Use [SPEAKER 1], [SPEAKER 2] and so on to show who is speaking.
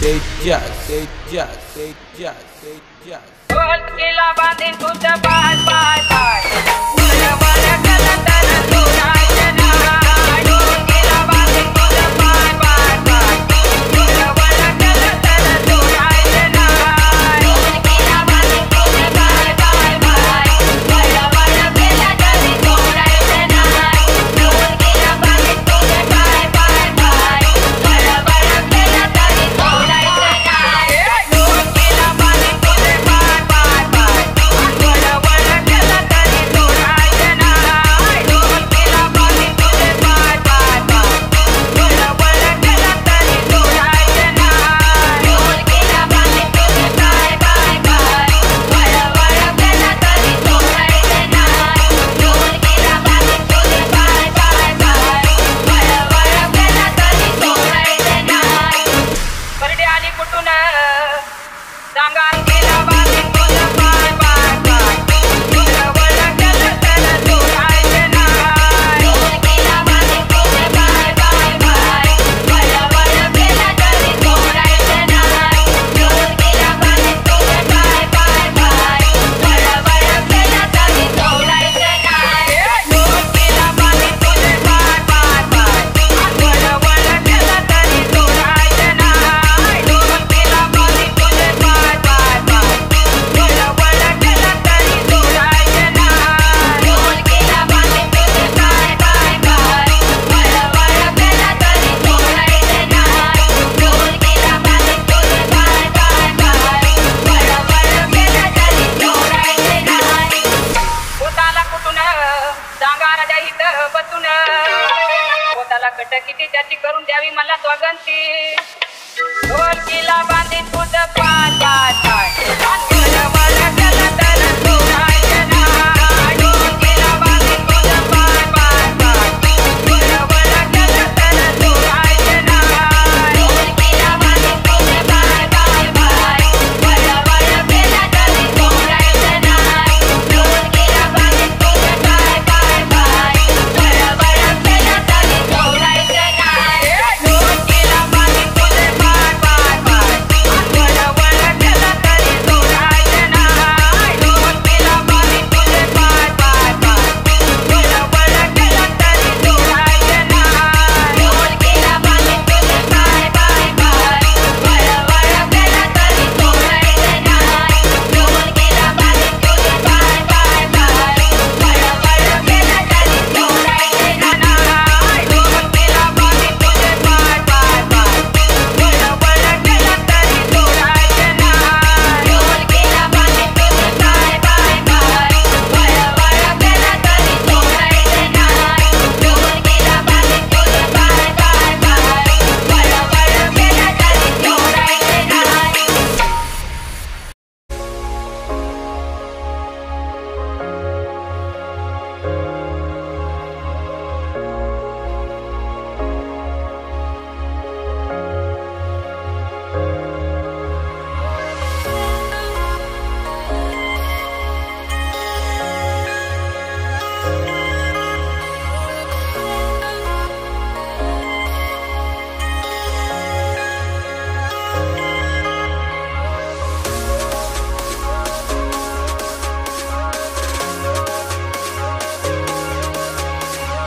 [SPEAKER 1] they just, they just, they just, they just.
[SPEAKER 2] किती त्याची करून द्यावी मला स्वागंती. ढोलकीला बांधी तुझ पाया